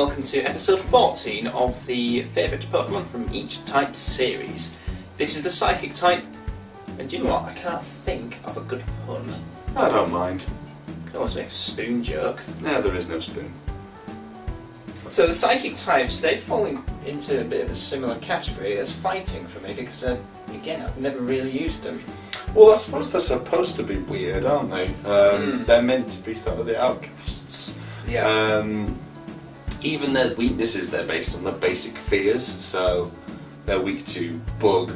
welcome to episode 14 of the favourite Pokemon from each type series. This is the Psychic type, and do you know what? I can't think of a good pun. I don't mind. I almost make a spoon joke. No, there is no spoon. So the Psychic types, they fall in, into a bit of a similar category as fighting for me because, uh, again, I've never really used them. Well, I suppose they're supposed to be weird, aren't they? Um, Mm. They're meant to be sort of the outcasts. Um, even their weaknesses, they're based on their basic fears. So they're weak to bug,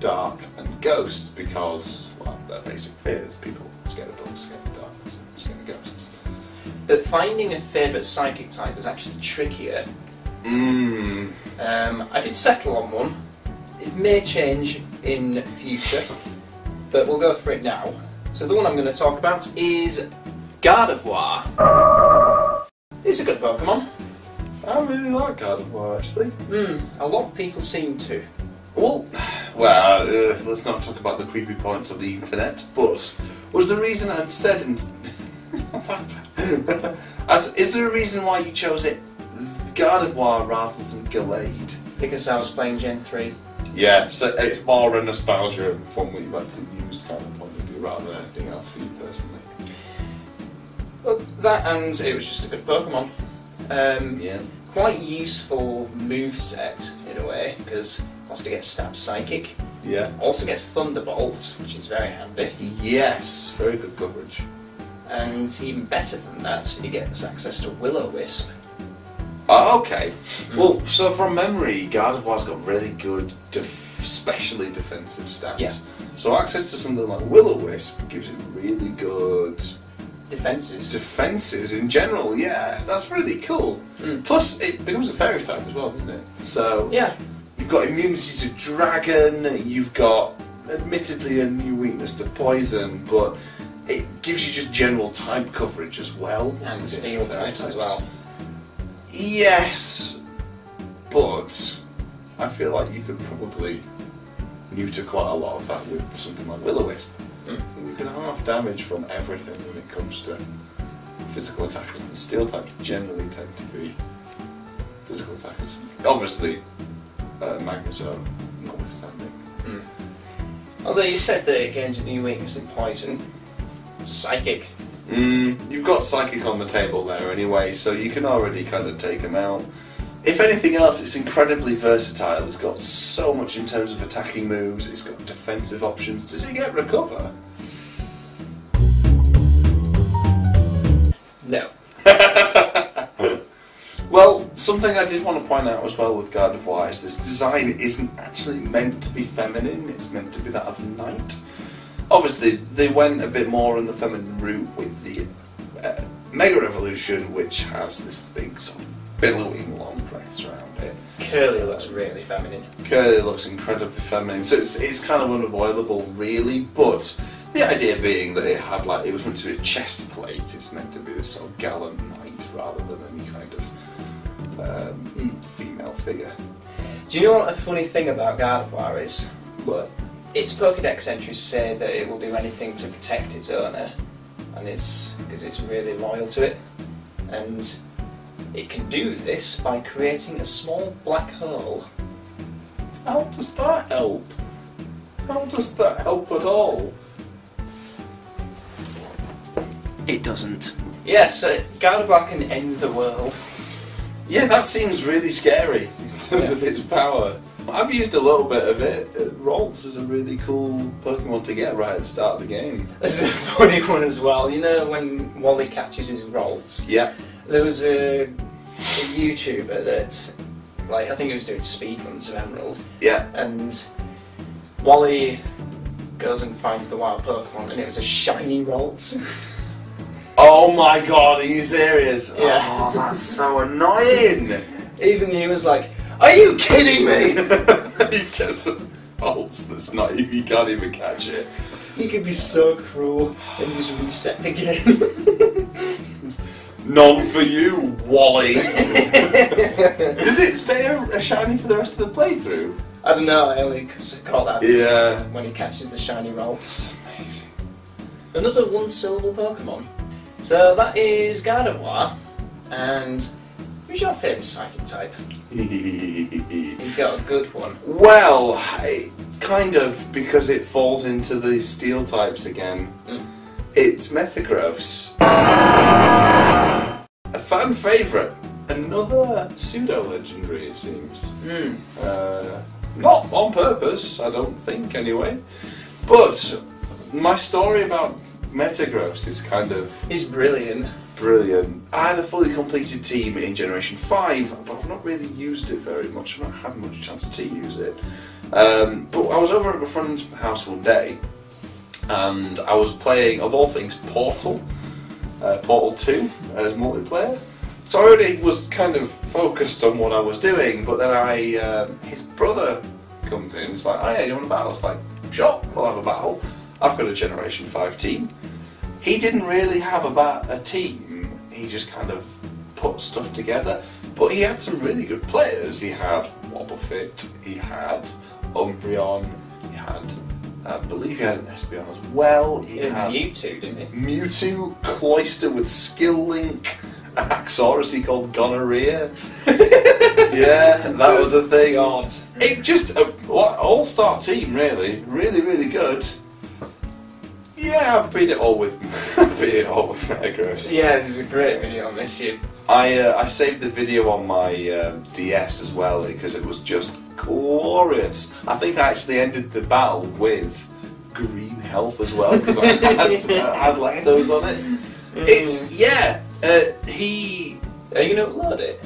dark, and ghost because, well, their basic fears. People scared of bugs, scared of darkness, and scared of ghosts. But finding a favourite Psychic type is actually trickier. Mmm. Um, I did settle on one. It may change in future, but we'll go for it now. So the one I'm going to talk about is Gardevoir. It's a good Pokemon. I really like Gardevoir, actually. Hmm, a lot of people seem to. Well, well, uh, let's not talk about the creepy points of the internet. But was the reason instead? In, As, is there a reason why you chose it Gardevoir rather than Gallade? Because I was playing Gen 3. Yeah, so it's more a nostalgia and fun we've had to use kind of point of view rather than anything else for you personally. Well, that and it was just a good Pokemon. Um, Yeah. Quite useful move set in a way, because also gets Stab Psychic, Yeah. also gets Thunderbolt, which is very handy. Yes, very good coverage. And even better than that, he gets access to Will-O-Wisp. Oh, okay. Hmm. Well, so from memory, Gardevoir's got really good, def- specially defensive stats. Yeah. So access to something like Will-O-Wisp gives it really good Defenses. defenses in general. Yeah, that's really cool. Mm. Plus, it becomes a fairy type as well, doesn't it? So Yeah, you've got immunity to dragon. You've got, admittedly, a new weakness to poison, but it gives you just general type coverage as well. and Steel types as well. Yes, but I feel like you could probably neuter quite a lot of that with something like Will-O-Wisp. Mm. You can half damage from everything when it comes to physical attackers, and steel types generally tend to be physical attackers. Obviously, uh, are notwithstanding. Hmm. Although you said that it gains a new weakness in Poison. Psychic. Mm, you've got Psychic on the table there anyway, so you can already kind of take him out. If anything else, it's incredibly versatile. It's got so much in terms of attacking moves, it's got defensive options. Does he get Recover? No. Well, something I did want to point out as well with Gardevoir is this design isn't actually meant to be feminine, it's meant to be that of Knight. Obviously, they went a bit more in the feminine route with the uh, Mega Evolution, which has this big sort of billowing long around it. Curly looks really feminine. Curly looks incredibly feminine, so it's, it's kind of unavoidable, really. But the idea being that it had like it was meant to be a chest plate. It's meant to be this sort of gallant knight rather than any kind of um, female figure. Do you know what a funny thing about Gardevoir is? But Its Pokedex entries say that it will do anything to protect its owner, and it's because it's really loyal to it, and it can do this by creating a small black hole. how does that help? How does that help at all? It doesn't. Yes, uh, Gardevoir can end the world. Yeah, that seems really scary in terms Yeah. of its power. I've used a little bit of it. Uh, Ralts is a really cool Pokemon to get right at the start of the game. It's a funny one as well. You know when Wally catches his Ralts? Yeah. There was a, a YouTuber that, like, I think he was doing speedruns of Emerald, Yeah. and Wally goes and finds the wild Pokemon, and it was a shiny Ralts. Oh my god, are you serious? Yeah. Oh, that's so annoying. Even he was like, "Are you kidding me?" he gets a Ralts that's not even, you can't even catch it. he could be so cruel and just reset the game. None for you, Wally. Did it stay a, a shiny for the rest of the playthrough? I don't know. I only got that Yeah. when he catches the shiny Ralts. Amazing. Another one syllable Pokemon. So that is Gardevoir, and Who's your favourite psychic type? He's got a good one. well, I, kind of because it falls into the steel types again. Mm. It's Metagross. Fan favourite. Another pseudo legendary, it seems. Hmm. Uh, not on purpose, I don't think, anyway. But my story about Metagross is kind of He's brilliant. brilliant. I had a fully completed team in Generation 5, but I've not really used it very much. And I've not had much chance to use it. Um, but I was over at my friend's house one day, and I was playing, of all things, Portal, uh, Portal 2 as multiplayer. So I already was kind of focused on what I was doing, but then I, um his brother comes in. It's like, oh yeah, you want a battle? It's like, sure, we'll have a battle. I've got a Generation 5 team. He didn't really have a, a team, he just kind of put stuff together. But he had some really good players. He had Wobbuffet, he had Umbreon, he had, I believe he had an Espeon as well. He Yeah, had Mewtwo, didn't he? Mewtwo, Cloyster with Skill Link, Haxorus he called Gonorrhea. yeah, that was a thing. God. It just a all star team, really, really, really good. Yeah, I've beat it all with beat it all with Metagross. Yeah, there's a great video on this. You I uh, I saved the video on my uh, DS as well because it was just glorious. I think I actually ended the battle with green health as well because I had, I had left those on it. It's yeah. Uh, he are you gonna upload it?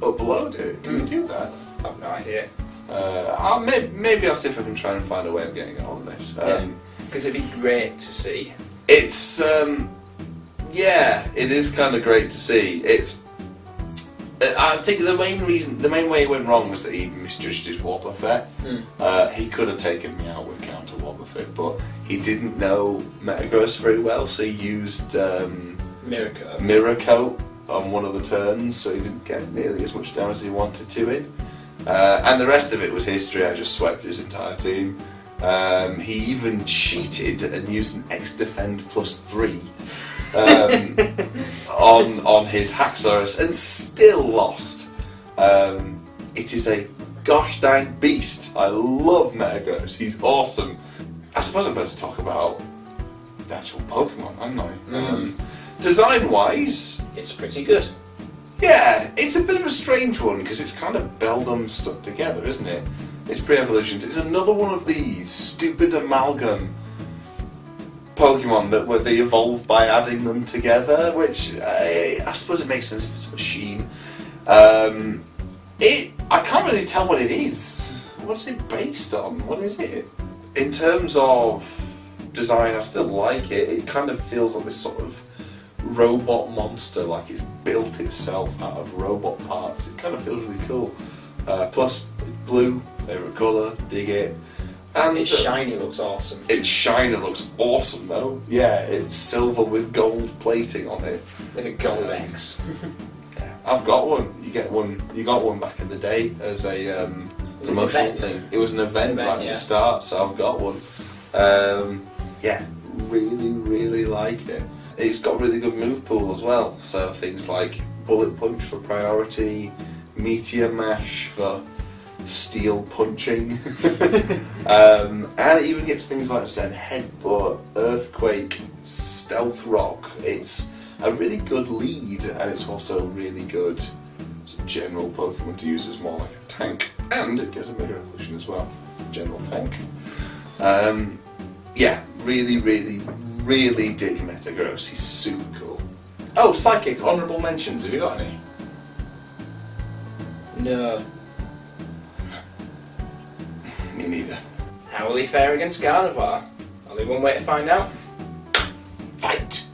uploaded. Can you do that? I've no idea. Uh, I'll, maybe, maybe I'll see if I can try and find a way of getting it on this. Um, Because it'd be great to see. It's um, yeah, it is kind of great to see. It's I think the main reason, the main way it went wrong was that he misjudged his Wobbuffet. Hmm. Uh, he could have taken me out with counter Wobbuffet, but he didn't know Metagross very well, so he used um. Mirror Coat on one of the turns, so he didn't get nearly as much damage as he wanted to in. Uh, and the rest of it was history. I just swept his entire team. Um, he even cheated and used an X Defend plus three um, on on his Haxorus and still lost. Um, it is a gosh dang beast. I love Metagross. He's awesome. I suppose I'm better to talk about the actual Pokemon, aren't I? Um, design wise, It's pretty good. yeah, it's a bit of a strange one because it's kind of Beldum stuck together, isn't it? It's pre-evolutions. It's another one of these stupid amalgam Pokemon that where they evolve by adding them together, which I, I suppose it makes sense if it's a machine. Um, it, I can't really tell what it is. What is it based on? What is it? In terms of design, I still like it. It kind of feels like this sort of robot monster, like it's built itself out of robot parts. It kind of feels really cool. Uh, plus, blue, favourite colour, dig it. And Its uh, shiny looks awesome. its shiny, looks awesome though. Yeah, it's silver with gold plating on it. With a gold X. Yeah, I've got one. You get one. You got one back in the day as a um, promotional thing. It was an event, Event, right at yeah. the start, so I've got one. Um, yeah, really, really like it. It's got really good move pool as well. So things like bullet punch for priority, meteor mash for steel punching, um, and it even gets things like Zen headbutt, earthquake, stealth rock. It's a really good lead, and it's also really good general Pokemon to use as more like a tank, and it gets a Mega Evolution as well, general tank. Um, yeah, really, really, really dig Metagross. He's super cool. Oh, Psychic, honourable mentions. Have you got any? No. Me neither. How will he fare against Gardevoir? Only one way to find out. Fight!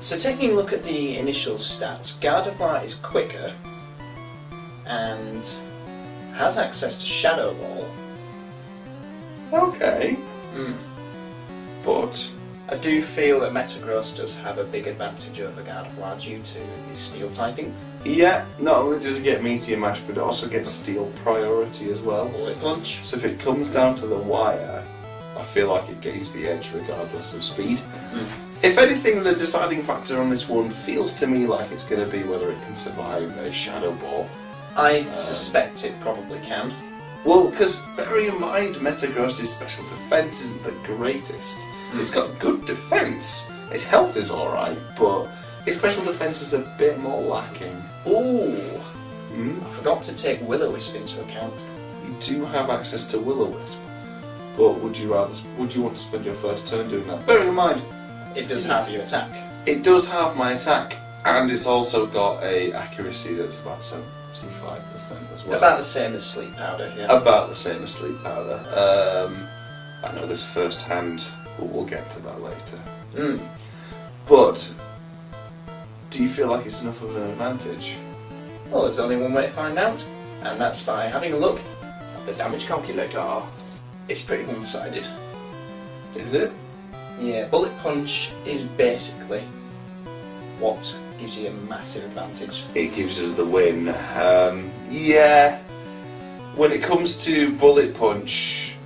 So taking a look at the initial stats, Gardevoir is quicker and has access to Shadow Ball. Okay, Hmm. but I do feel that Metagross does have a big advantage over Gardevoir due to his steel typing. yeah, not only does it get Meteor Mash, but it also gets Steel Priority as well. Bullet Punch. So if it comes down to the wire, I feel like it gains the edge regardless of speed. Mm-hmm. If anything, the deciding factor on this one feels to me like it's going to be whether it can survive a shadow ball. I um, suspect it probably can. Well, because bear in mind Metagross's special defense isn't the greatest. Mm. It's got good defense. Its health is alright, but its special defense is a bit more lacking. Ooh! Mm? I forgot to take Will-O-Wisp into account. You do have access to Will-O-Wisp, but would you rather? Would you want to spend your first turn doing that? Bearing in mind, it does have your attack. It does have my attack, and it's also got a accuracy that's about seven. 65% as well. About the same as sleep powder, yeah. About the same as sleep powder. Um, I know this firsthand, but we'll get to that later. Mm. But, do you feel like it's enough of an advantage? Well, there's only one way to find out, and that's by having a look at the damage calculator. It's pretty one sided. Is it? Yeah, bullet punch is basically what gives you a massive advantage. It gives us the win. Um, yeah. When it comes to bullet punch,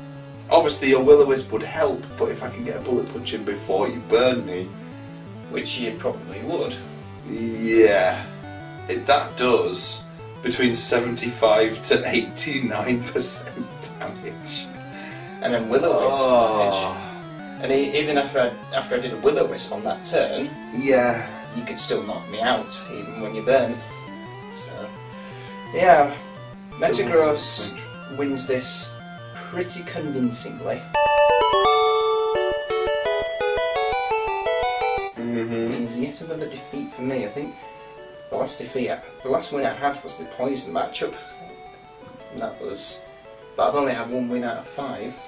obviously a will o wisp would help, but if I can get a bullet punch in before you burn me, Which you probably would. yeah, it, that does between seventy-five to eighty-nine percent damage. And then Will-O-Wisp damage. Oh, And e- even after I, after I did a Will-O-Wisp on that turn, yeah. You could still knock me out, even when you burn. So, yeah, Metagross wins this pretty convincingly. Mm-hmm. Means yet another defeat for me. I think the last defeat, the last win I had was the Poison matchup. And that was, but I've only had one win out of five.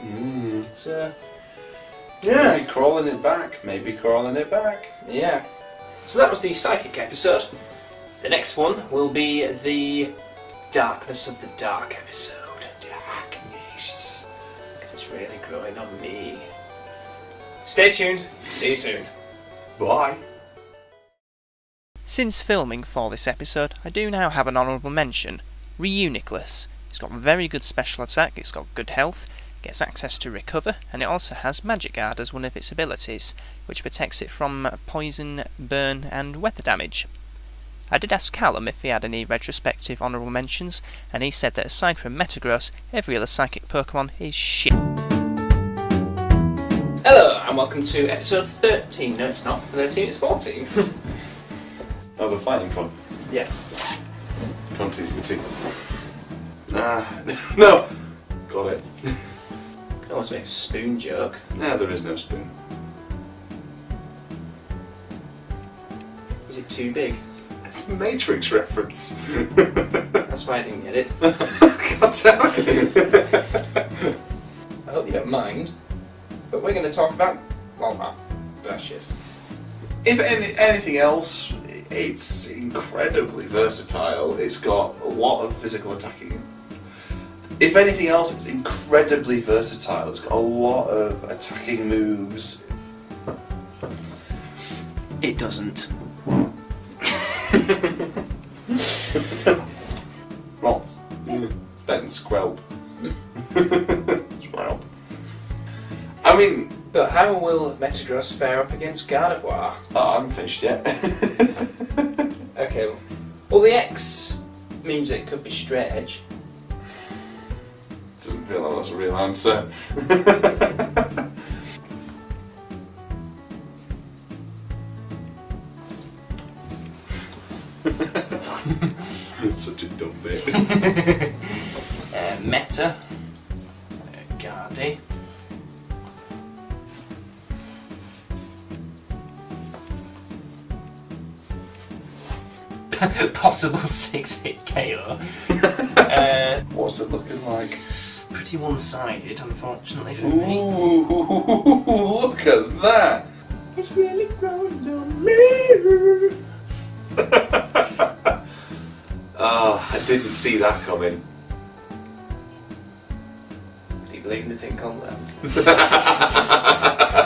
Mm. So, Maybe crawling it back. Maybe crawling it back. Yeah. So that was the psychic episode. The next one will be the darkness of the dark episode. Darkness. Because it's really growing on me. Stay tuned. See you soon. Bye. Since filming for this episode, I do now have an honourable mention. Reuniclus. He's got very good special attack, he's got good health, gets access to recover, and it also has Magic Guard as one of its abilities, which protects it from poison, burn, and weather damage. I did ask Callum if he had any retrospective honourable mentions, and he said that aside from Metagross, every other psychic Pokemon is shit. Hello, and welcome to episode 13. No, it's not 13, it's 14. Oh, the fighting club. yeah. Continuity. Ah, no. Got it. I almost make a spoon joke. Nah, there is no spoon. Is it too big? It's a Matrix reference. That's why I didn't get it. God damn. I hope you don't mind. But we're going to talk about. Well, that. That shit. If any, anything else, it's incredibly versatile. It's got a lot of physical attacking. If anything else, it's incredibly versatile. It's got a lot of attacking moves. It doesn't. Lots. Ben Squelp. Squelp. I mean, But how will Metagross fare up against Gardevoir? oh, I haven't finished yet. Okay, well, the X means it could be straight edge. Doesn't feel like that's a real answer. Such a dumb bit. Uh, Meta. Uh, Gardy. Possible six hit KO. uh, What's it looking like? Pretty one sided, unfortunately for me. Ooh, look at that! It's really growing on me. Oh, I didn't see that coming. Do you believe anything called that?